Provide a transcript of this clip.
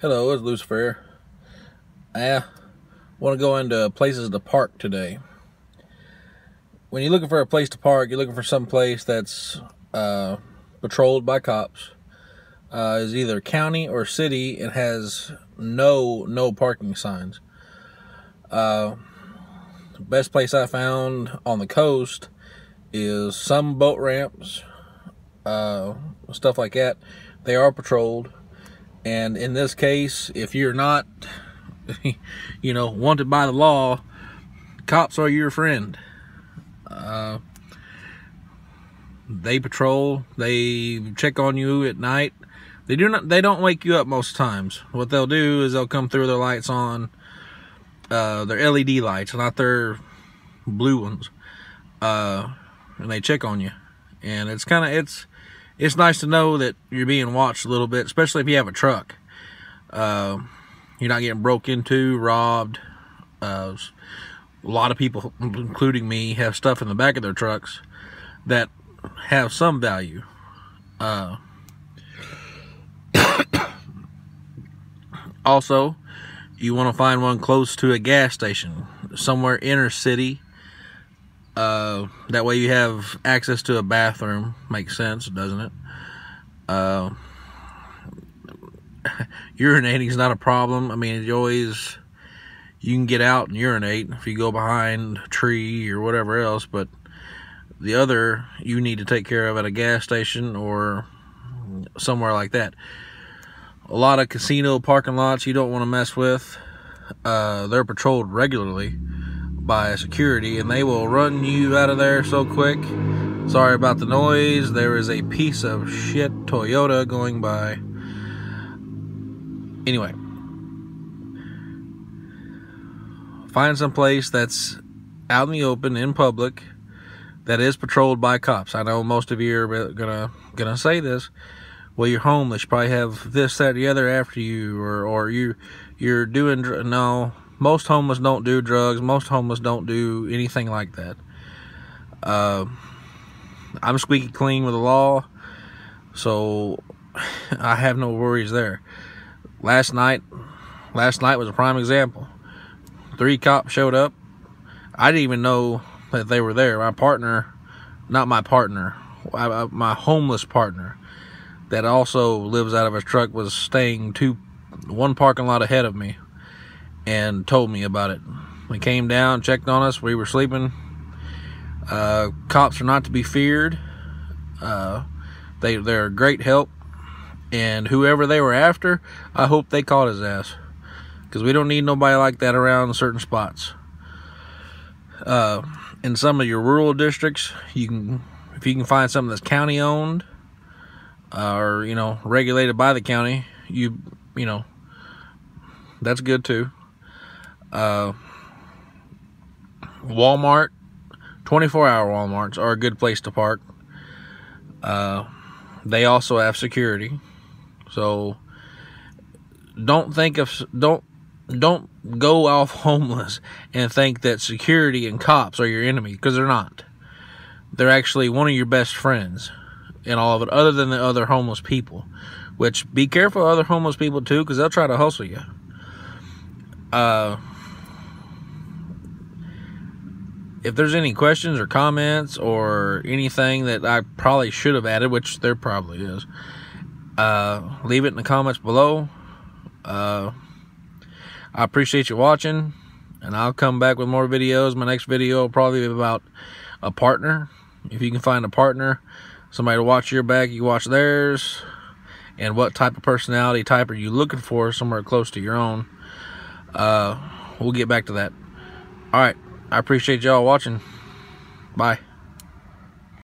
Hello, it's Lucifer. I want to go into places to park today. When you're looking for a place to park, you're looking for some place that's uh, patrolled by cops, uh, is either county or city, and has no no parking signs. Uh, best place I found on the coast is some boat ramps, uh, stuff like that. They are patrolled and in this case, if you're not, you know, wanted by the law, cops are your friend. Uh, they patrol. They check on you at night. They do not. They don't wake you up most times. What they'll do is they'll come through their lights on. Uh, their LED lights, not their blue ones. Uh, and they check on you, and it's kind of it's it's nice to know that you're being watched a little bit, especially if you have a truck. Uh, you're not getting broke into, robbed. Uh, a lot of people, including me, have stuff in the back of their trucks that have some value. Uh, also, you want to find one close to a gas station, somewhere inner city that way you have access to a bathroom. Makes sense, doesn't it? Uh, urinating is not a problem. I mean, you always you can get out and urinate if you go behind a tree or whatever else, but the other you need to take care of at a gas station or somewhere like that. A lot of casino parking lots you don't want to mess with. Uh, they're patrolled regularly by security and they will run you out of there so quick. Sorry about the noise. There is a piece of shit Toyota going by. Anyway, find some place that's out in the open in public that is patrolled by cops. I know most of you are gonna gonna say this. Well, you're homeless. You probably have this, that, the other after you, or or you you're doing no most homeless don't do drugs. Most homeless don't do anything like that. Uh, I'm squeaky clean with the law, so I have no worries there. Last night, last night was a prime example. Three cops showed up. I didn't even know that they were there. My partner, not my partner, my homeless partner, that also lives out of his truck, was staying two, one parking lot ahead of me and told me about it. We came down, checked on us. We were sleeping. Uh, cops are not to be feared. Uh, they they're a great help, and whoever they were after, I hope they caught his ass, because we don't need nobody like that around certain spots. Uh, in some of your rural districts, you can if you can find something that's county owned, uh, or you know regulated by the county, you you know that's good too uh, Walmart, 24 hour Walmarts are a good place to park. Uh, they also have security. So don't think of, don't, don't go off homeless and think that security and cops are your enemy because they're not. They're actually one of your best friends in all of it, other than the other homeless people. Which be careful of other homeless people too, because they'll try to hustle you. Uh, if there's any questions or comments or anything that I probably should have added, which there probably is, uh, leave it in the comments below. Uh, I appreciate you watching, and I'll come back with more videos. My next video will probably be about a partner. If you can find a partner, somebody to watch your back, you watch theirs, and what type of personality type are you looking for somewhere close to your own. Uh, we'll get back to that. All right. I appreciate y'all watching. Bye.